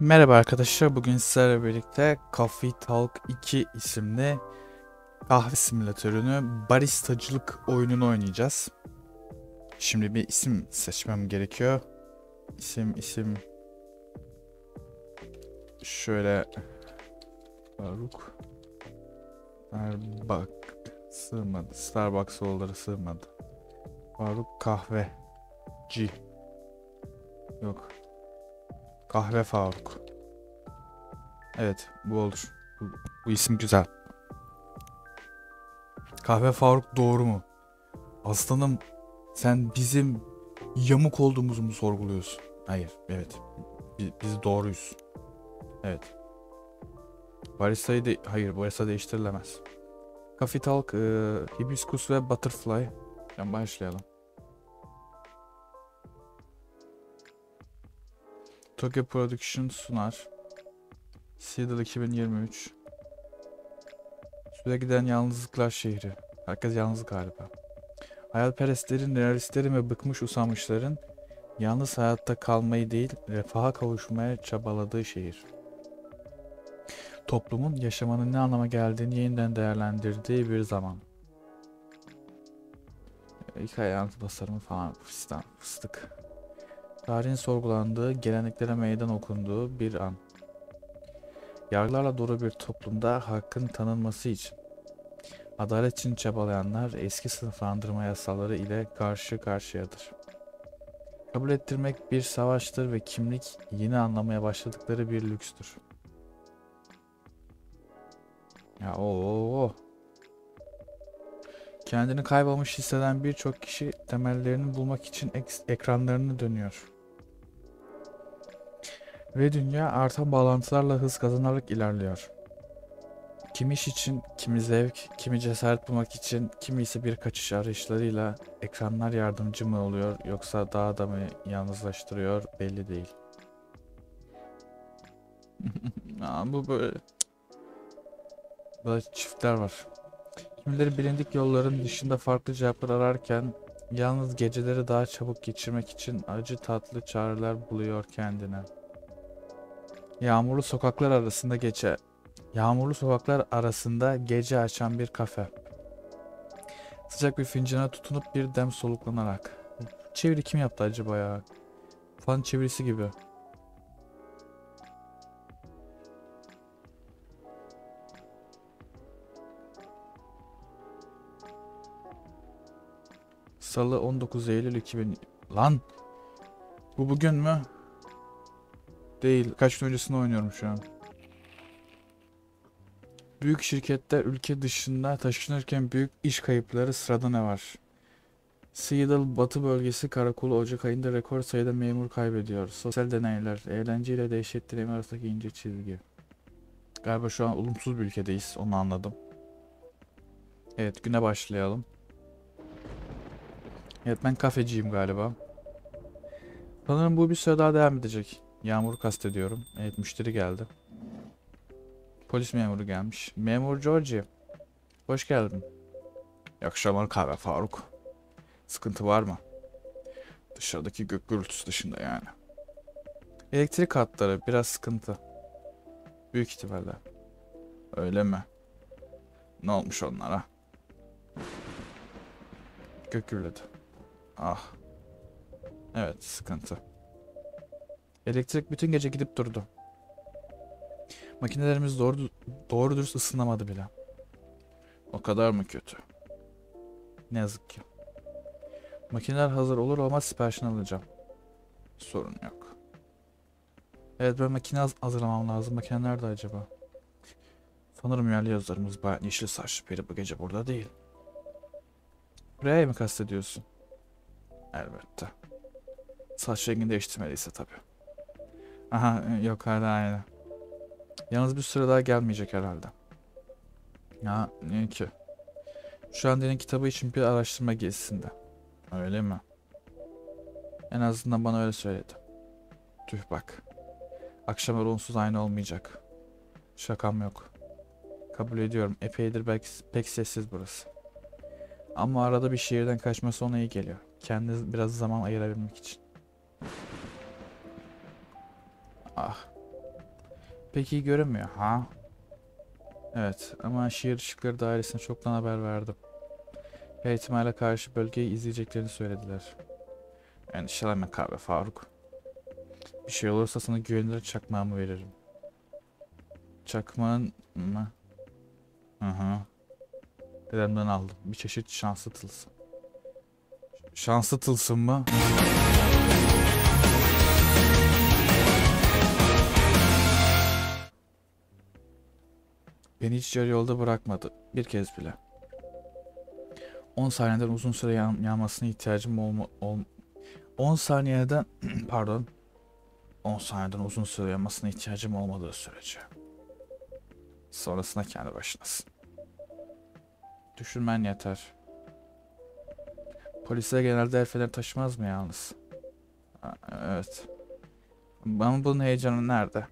Merhaba arkadaşlar. Bugün sizlerle birlikte Coffee Talk 2 isimli kahve simülatörünü baristacılık oyununu oynayacağız. Şimdi bir isim seçmem gerekiyor. İsim isim şöyle Faruk Starbucks sığmadı. Starbucks oğulları sığmadı. Faruk kahve G Yok. Kahve Faruk. Evet bu olur. Bu, bu isim güzel. Kahve Faruk doğru mu? Aslanım sen bizim yamuk olduğumuzu mu sorguluyorsun? Hayır evet. Biz, biz doğruyuz. Evet. Baristayı de hayır barista değiştirilemez. Coffee Talk, e, Hibiscus ve Butterfly. Yani başlayalım. Tokyo Production sunar. Seattle 2023. Süre giden yalnızlıklar şehri. Herkes yalnız galiba. Hayalperestlerin, realistlerin ve bıkmış usanmışların yalnız hayatta kalmayı değil, refaha kavuşmaya çabaladığı şehir. Toplumun yaşamanın ne anlama geldiğini yeniden değerlendirdiği bir zaman. Hikaye anlatı tasarımı falan fıstık. Tarihin sorgulandığı, geleneklere meydan okunduğu bir an. Yargılarla dolu bir toplumda hakkın tanınması için adalet için çabalayanlar eski sınıflandırma yasaları ile karşı karşıyadır. Kabul ettirmek bir savaştır ve kimlik yeni anlamaya başladıkları bir lükstür. Ya o Kendini kaybolmuş hisseden birçok kişi temellerini bulmak için ekranlarını dönüyor. Ve dünya artan bağlantılarla hız kazanarak ilerliyor. Kimi iş için, kimi zevk, kimi cesaret bulmak için, kimi ise bir kaçış arayışlarıyla ekranlar yardımcı mı oluyor yoksa daha da mı yalnızlaştırıyor belli değil. Bu böyle... Böyle çiftler var. Kimileri bilindik yolların dışında farklı cevaplar ararken yalnız geceleri daha çabuk geçirmek için acı tatlı çağrılar buluyor kendine. Yağmurlu sokaklar arasında gece Yağmurlu sokaklar arasında gece açan bir kafe. Sıcak bir fincana tutunup bir dem soluklanarak. Çeviri kim yaptı acaba ya? Fan çevirisi gibi. Salı 19 Eylül 2000... Lan! Bu bugün mü? Değil. Kaç gün öncesinde oynuyorum şu an. Büyük şirketler ülke dışında taşınırken büyük iş kayıpları sırada ne var? Seattle Batı Bölgesi Karakolu Ocak ayında rekor sayıda memur kaybediyor. Sosyal deneyler, eğlence ile dehşet deneyim arasındaki ince çizgi. Galiba şu an olumsuz bir ülkedeyiz, onu anladım. Evet, güne başlayalım. Evet, ben kafeciyim galiba. Sanırım bu bir süre daha devam edecek. Yağmur kastediyorum. Evet müşteri geldi. Polis memuru gelmiş. Memur Georgie. Hoş geldin. İyi akşamlar kahve Faruk. Sıkıntı var mı? Dışarıdaki gök gürültüsü dışında yani. Elektrik hatları biraz sıkıntı. Büyük ihtimalle. Öyle mi? Ne olmuş onlara? Gök gürledi. Ah. Evet sıkıntı. Elektrik bütün gece gidip durdu. Makinelerimiz doğru, doğru dürüst ısınamadı bile. O kadar mı kötü? Ne yazık ki. Makineler hazır olur olmaz siparişini alacağım. Sorun yok. Evet ben makine hazırlamam lazım. Makine nerede acaba? Sanırım yerli yazarımız bayan yeşil saçlı peri bu gece burada değil. Buraya mı kastediyorsun? Elbette. Saç rengini değiştirmediyse tabii. Aha yok hala aynı. Yalnız bir süre daha gelmeyecek herhalde. Ya niye ki? Şu an denin kitabı için bir araştırma gezisinde. Öyle mi? En azından bana öyle söyledi. Tüh bak. Akşamlar onsuz aynı olmayacak. Şakam yok. Kabul ediyorum. Epeydir belki pek sessiz burası. Ama arada bir şehirden kaçması ona iyi geliyor. Kendi biraz zaman ayırabilmek için. Ah. pek iyi. Ha? Evet ama şehir ışıkları dairesine çoktan haber verdim. Her ihtimale karşı bölgeyi izleyeceklerini söylediler. Endişelenme kahve Faruk. Bir şey olursa sana güvenilir çakmağımı veririm. Çakmağın mı? Hı hı. Dedemden aldım. Bir çeşit şanslı tılsım. Şanslı tılsım mı? Beni hiç yarı yolda bırakmadı. Bir kez bile. 10 saniyeden uzun süre yan, yanmasına ihtiyacım olma... Ol, 10 saniyeden... pardon. 10 saniyeden uzun süre yanmasına ihtiyacım olmadığı sürece. Sonrasında kendi başınasın. Düşünmen yeter. Polisler genelde el feneri taşımaz mı yalnız? Ha, Evet. Ama bunun heyecanı nerede?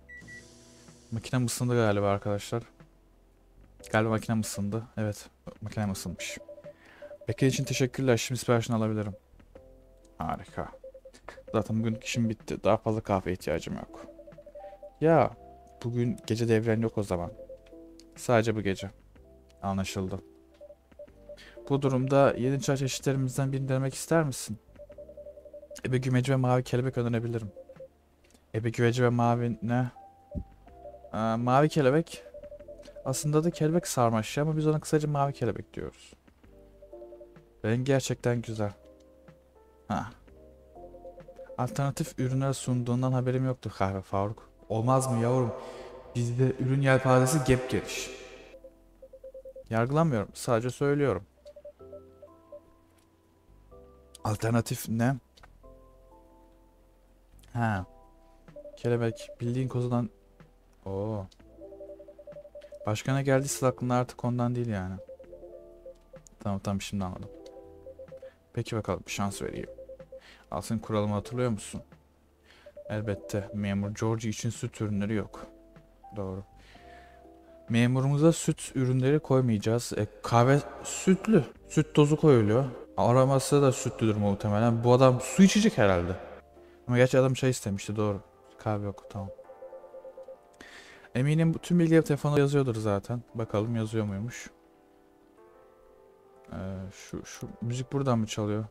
Makine ısındı galiba arkadaşlar. Galiba makine ısındı. Evet. Makine ısınmış. Beklediğin için teşekkürler. Şimdi siparişini alabilirim. Harika. Zaten bugün işim bitti. Daha fazla kahve ihtiyacım yok. Ya bugün gece devren yok o zaman. Sadece bu gece. Anlaşıldı. Bu durumda yeni çay çeşitlerimizden birini denemek ister misin? Ebe gümeci ve mavi kelebek önerebilirim. Ebe güveci ve mavi ne? Aa, mavi kelebek. Aslında da kelebek sarmaşığı ama biz ona kısaca mavi kelebek diyoruz. Rengi gerçekten güzel. Ha. Alternatif ürünler sunduğundan haberim yoktu kahve Faruk. Olmaz mı yavrum? Bizde ürün yelpazesi gep geniş. Yargılamıyorum. Sadece söylüyorum. Alternatif ne? Ha. Kelebek. Bildiğin kozudan... Oo. Başkana geldiyse aklına artık ondan değil yani. Tamam tamam şimdi anladım. Peki bakalım bir şans vereyim. Alsın kuralımı hatırlıyor musun? Elbette. Memur George için süt ürünleri yok. Doğru. Memurumuza süt ürünleri koymayacağız. E, kahve sütlü. Süt tozu koyuluyor. Aroması da sütlüdür muhtemelen. Bu adam su içecek herhalde. Ama gerçi adam çay istemişti doğru. Kahve yok tamam. Eminim bütün bilgiler telefonda yazıyordur zaten. Bakalım yazıyor muymuş. Ee, şu, şu müzik buradan mı çalıyor?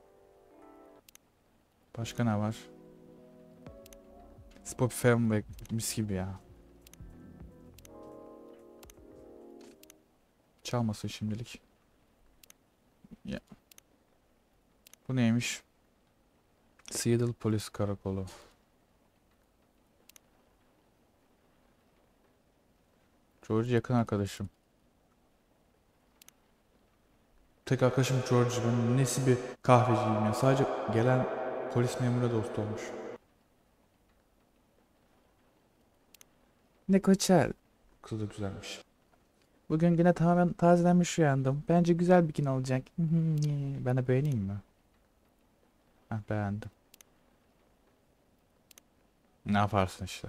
Başka ne var? Spotify mı mis gibi ya. Çalmasın şimdilik. Ya. Bu neymiş? Seattle Polis Karakolu. George yakın arkadaşım. Tek arkadaşım George. Ben nesi bir kahveciyim ya. Sadece gelen polis memuruyla dost olmuş. Ne koçer. Kız da güzelmiş. Bugün yine tamamen tazelenmiş uyandım. Bence güzel bir gün olacak. ben de beğeneyim mi? Heh, beğendim. Ne yaparsın işte.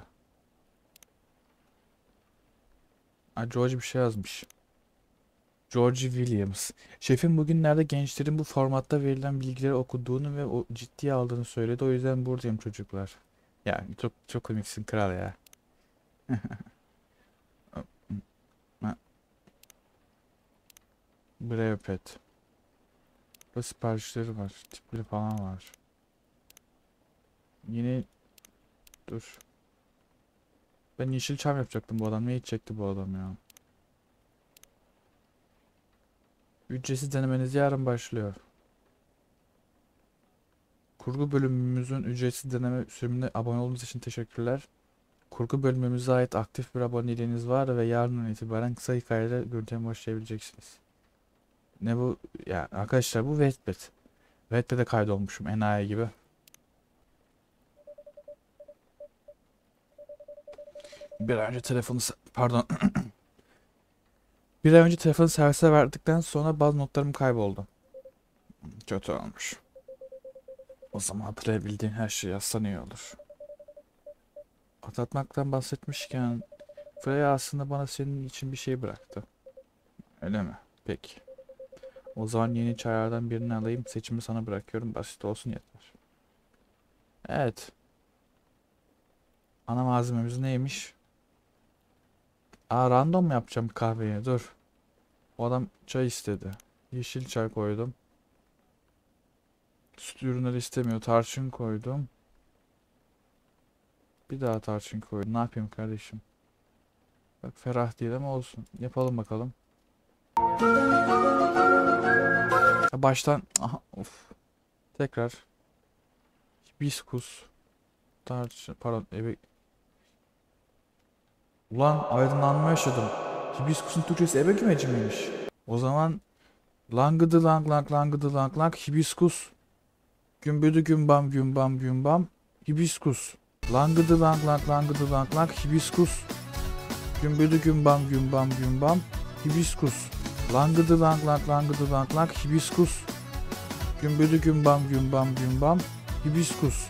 Aa, George bir şey yazmış. George Williams. Şefim bugünlerde gençlerin bu formatta verilen bilgileri okuduğunu ve o ciddiye aldığını söyledi. O yüzden buradayım çocuklar. Ya çok çok komiksin kral ya. Brave Pet. Burada siparişleri var. Tipleri falan var. Yine dur. Ben yeşil çam yapacaktım bu adam. Ne içecekti bu adam ya? Ücretsiz denemeniz yarın başlıyor. Kurgu bölümümüzün ücretsiz deneme sürümüne abone olduğunuz için teşekkürler. Kurgu bölümümüze ait aktif bir aboneliğiniz var ve yarından itibaren kısa hikayeler görüntüye başlayabileceksiniz. Ne bu? Ya arkadaşlar bu Wattpad. Wattpad'e kaydolmuşum enayi gibi. Bir önce telefonu pardon. Bir önce telefonu servise verdikten sonra bazı notlarım kayboldu. Kötü olmuş. O zaman hatırlayabildiğin her şeyi yazsan iyi olur. Atlatmaktan bahsetmişken Freya aslında bana senin için bir şey bıraktı. Öyle mi? Peki. O zaman yeni çaylardan birini alayım. Seçimi sana bırakıyorum. Basit olsun yeter. Evet. Ana malzememiz neymiş? Aa random yapacağım kahveyi? Dur. O adam çay istedi. Yeşil çay koydum. Süt ürünleri istemiyor. Tarçın koydum. Bir daha tarçın koydum. Ne yapayım kardeşim? Bak ferah değil ama olsun. Yapalım bakalım. Baştan aha of. Tekrar. Hibiskus. Tarçın pardon eve Ulan aydınlanma yaşadım. Hibiskusun Türkçesi ebe gümeci miymiş? O zaman langıdı lang lang langıdı lang lang hibiskus. Gümbüdü gümbam gümbam gümbam hibiskus. Langıdı lang lang langıdı lang lang hibiskus. Gümbüdü gümbam gümbam gümbam hibiskus. Langıdı lang lang langıdı lang lang hibiskus. Gümbüdü gümbam gümbam gümbam hibiskus.